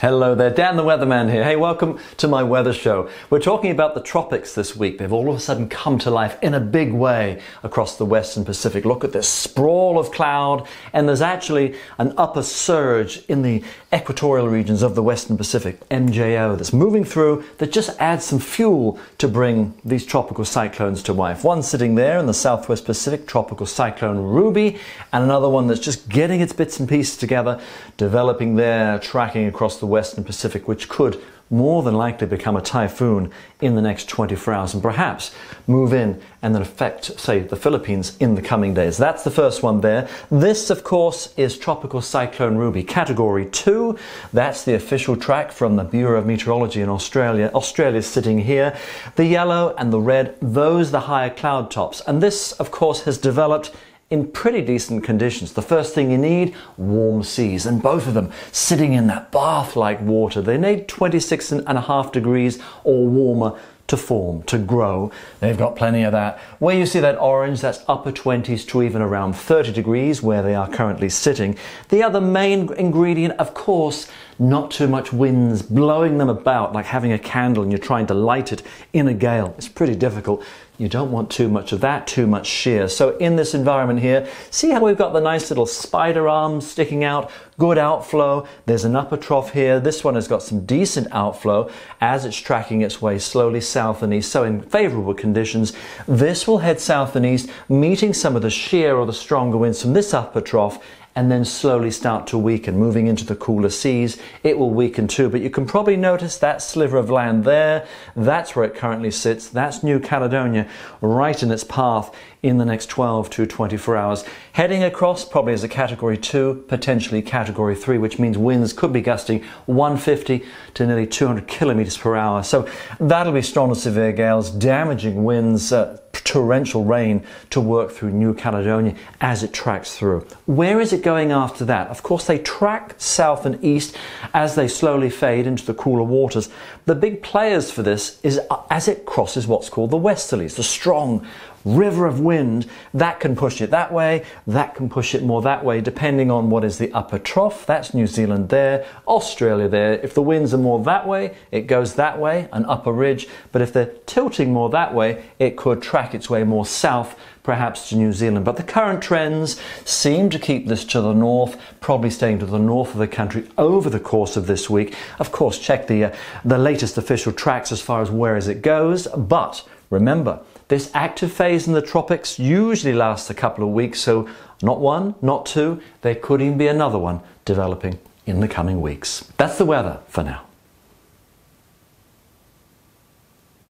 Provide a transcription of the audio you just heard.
Hello there, Dan the Weatherman here. Hey, welcome to my weather show. We're talking about the tropics this week. They've all of a sudden come to life in a big way across the Western Pacific. Look at this sprawl of cloud, and there's actually an upper surge in the equatorial regions of the Western Pacific, MJO, that's moving through that just adds some fuel to bring these tropical cyclones to life. One sitting there in the Southwest Pacific, Tropical Cyclone Ruby, and another one that's just getting its bits and pieces together, developing there, tracking across the Western Pacific, which could more than likely become a typhoon in the next 24 hours and perhaps move in and then affect, say, the Philippines in the coming days. That's the first one there. This, of course, is Tropical Cyclone Ruby, Category 2. That's the official track from the Bureau of Meteorology in Australia. Australia's sitting here. The yellow and the red, those are the higher cloud tops. And this, of course, has developed in pretty decent conditions. The first thing you need, warm seas, and both of them sitting in that bath-like water. They need 26 and a half degrees or warmer to form, to grow. They've got plenty of that. Where you see that orange, that's upper 20s to even around 30 degrees where they are currently sitting. The other main ingredient, of course, not too much winds blowing them about like having a candle and you're trying to light it in a gale. It's pretty difficult. You don't want too much of that, too much shear. So in this environment here, see how we've got the nice little spider arms sticking out, good outflow. There's an upper trough here. This one has got some decent outflow as it's tracking its way slowly south and east. So in favorable conditions, this will head south and east, meeting some of the shear or the stronger winds from this upper trough and then slowly start to weaken. Moving into the cooler seas, it will weaken too. But you can probably notice that sliver of land there. That's where it currently sits. That's New Caledonia, right in its path in the next 12 to 24 hours. Heading across probably as a category 2, potentially category 3, which means winds could be gusting 150 to nearly 200 kilometers per hour. So that'll be strong to severe gales, damaging winds. Uh, torrential rain to work through New Caledonia as it tracks through. Where is it going after that? Of course, they track south and east as they slowly fade into the cooler waters. The big players for this is as it crosses what's called the westerlies, the strong river of wind, that can push it that way, that can push it more that way, depending on what is the upper trough. That's New Zealand there, Australia there. If the winds are more that way, it goes that way, an upper ridge. But if they're tilting more that way, it could track its way more south, perhaps to New Zealand. But the current trends seem to keep this to the north, probably staying to the north of the country over the course of this week. Of course, check the, uh, the latest official tracks as far as where as it goes, but Remember, this active phase in the tropics usually lasts a couple of weeks, so not one, not two, there could even be another one developing in the coming weeks. That's the weather for now.